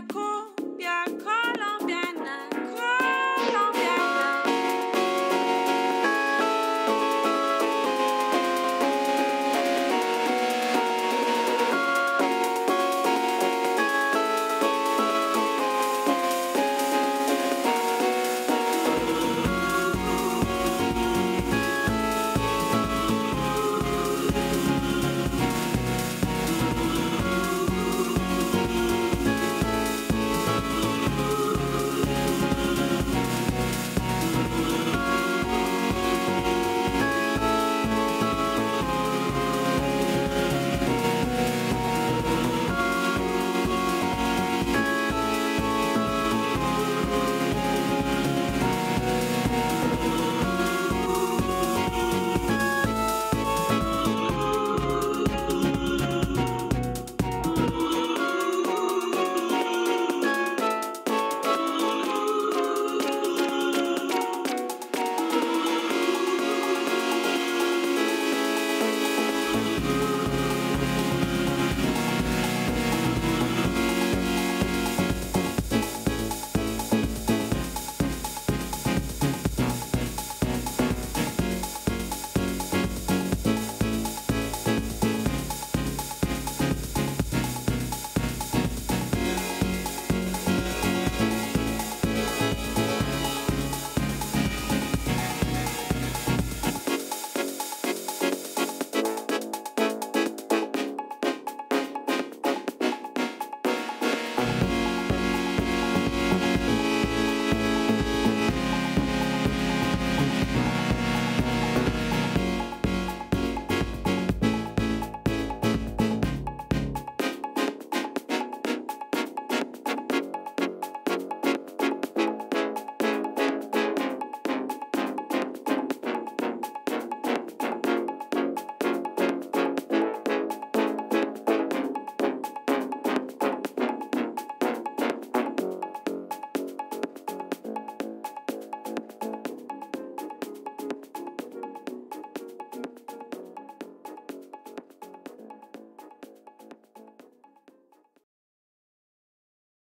hardcore.